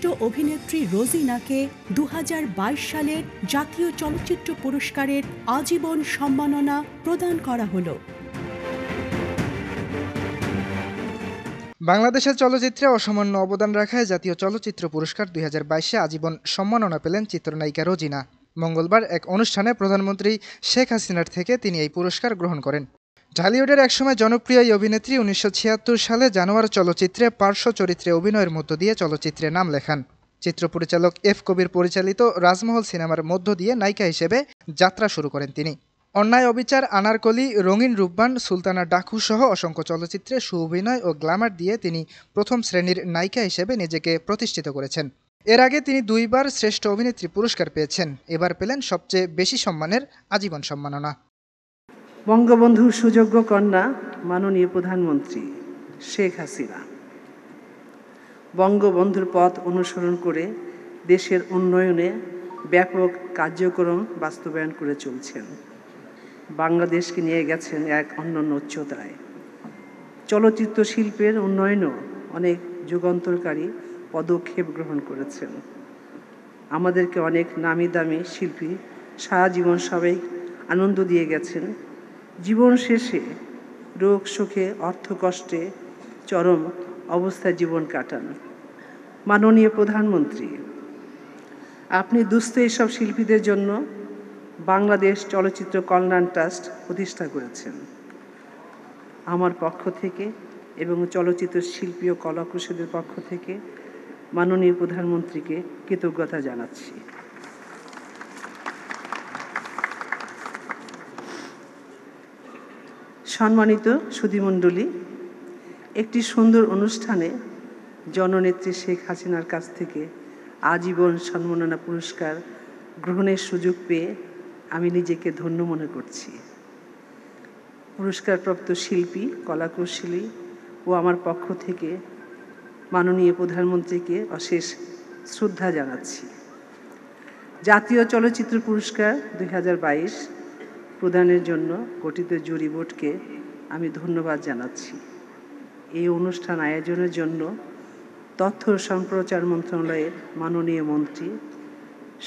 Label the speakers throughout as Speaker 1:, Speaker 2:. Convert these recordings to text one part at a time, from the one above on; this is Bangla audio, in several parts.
Speaker 1: শ্রেষ্ঠ অভিনেত্রী রোজিনাকে দু সালের জাতীয় চলচ্চিত্র পুরস্কারের আজীবন সম্মাননা প্রদান করা হলো।
Speaker 2: বাংলাদেশের চলচ্চিত্রে অসামান্য অবদান রাখায় জাতীয় চলচ্চিত্র পুরস্কার দুই হাজার বাইশে আজীবন সম্মাননা পেলেন চিত্রনায়িকা রোজিনা। মঙ্গলবার এক অনুষ্ঠানে প্রধানমন্ত্রী শেখ হাসিনার থেকে তিনি এই পুরস্কার গ্রহণ করেন। ঢালিউডের একসময় জনপ্রিয় এই অভিনেত্রী উনিশশো ছিয়াত্তর সালে জানোয়ার চলচ্চিত্রে পার্শ্ব চরিত্রে অভিনয়ের মধ্য দিয়ে চলচ্চিত্রে নাম লেখান। চিত্র পরিচালক এফ কবির পরিচালিত রাজমহল সিনেমার মধ্য দিয়ে নায়িকা হিসেবে যাত্রা শুরু করেন তিনি। অন্যায় অবিচার, আনারকলি, রঙিন রূপবান, সুলতানা ডাকু সহ অসংখ্য চলচ্চিত্রে সুঅভিনয় ও গ্ল্যামার দিয়ে তিনি প্রথম শ্রেণির নায়িকা হিসেবে নিজেকে প্রতিষ্ঠিত করেছেন। এর আগে তিনি দুইবার শ্রেষ্ঠ অভিনেত্রী পুরস্কার পেয়েছেন। এবার পেলেন সবচেয়ে বেশি সম্মানের আজীবন সম্মাননা।
Speaker 3: বঙ্গবন্ধুর সুযোগ্য কন্যা মাননীয় প্রধানমন্ত্রী শেখ হাসিনা। বঙ্গবন্ধুর পথ অনুসরণ করে দেশের উন্নয়নে ব্যাপক কার্যক্রম বাস্তবায়ন করে চলছেন। বাংলাদেশকে নিয়ে গেছেন এক অন্যান্য উচ্চতায়। চলচ্চিত্র শিল্পের উন্নয়নও অনেক যুগান্তরকারী পদক্ষেপ গ্রহণ করেছেন। আমাদেরকে অনেক নামি দামি শিল্পী সারা জীবন সবাই আনন্দ দিয়ে গেছেন। জীবন শেষে রোগ, শোকে অর্থকষ্টে চরম অবস্থায় জীবন কাটান। মাননীয় প্রধানমন্ত্রী, আপনি দুস্থ এইসব শিল্পীদের জন্য বাংলাদেশ চলচ্চিত্র কল্যাণ ট্রাস্ট প্রতিষ্ঠা করেছেন। আমার পক্ষ থেকে এবং চলচ্চিত্র শিল্পী ও কলাকুশলীদের পক্ষ থেকে মাননীয় প্রধানমন্ত্রীকে কৃতজ্ঞতা জানাচ্ছি। সম্মানিত সুধীমণ্ডলী, একটি সুন্দর অনুষ্ঠানে জননেত্রী শেখ হাসিনার কাছ থেকে আজীবন সম্মাননা পুরস্কার গ্রহণের সুযোগ পেয়ে আমি নিজেকে ধন্য মনে করছি। পুরস্কারপ্রাপ্ত শিল্পী, কলাকুশলী ও আমার পক্ষ থেকে মাননীয় প্রধানমন্ত্রীকে অশেষ শ্রদ্ধা জানাচ্ছি। জাতীয় চলচ্চিত্র পুরস্কার দুই হাজার বাইশ প্রদানের জন্য গঠিত জুরি বোর্ডকে আমি ধন্যবাদ জানাচ্ছি। এই অনুষ্ঠান আয়োজনের জন্য তথ্য সম্প্রচার মন্ত্রণালয়ের মাননীয় মন্ত্রী,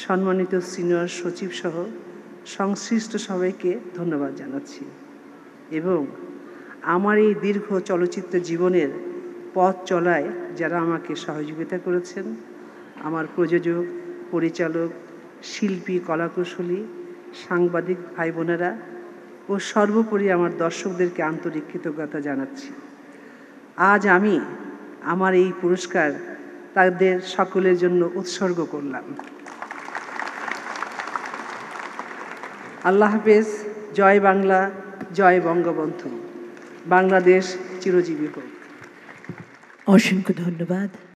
Speaker 3: সম্মানিত সিনিয়র সচিব সহ সংশ্লিষ্ট সবাইকে ধন্যবাদ জানাচ্ছি এবং আমার এই দীর্ঘ চলচ্চিত্র জীবনের পথ চলায় যারা আমাকে সহযোগিতা করেছেন, আমার প্রযোজক, পরিচালক, শিল্পী, কলাকুশলী সাংবাদিক ভাই বোনেরা ও সর্বোপরি আমার দর্শকদেরকে আন্তরিক কৃতজ্ঞতা জানাচ্ছি। আজ আমি আমার এই পুরস্কার তাদের সকলের জন্য উৎসর্গ করলাম। আল্লাহ হাফেজ, জয় বাংলা, জয় বঙ্গবন্ধু। বাংলাদেশ চিরজীবী হোক।
Speaker 1: অসংখ্য ধন্যবাদ।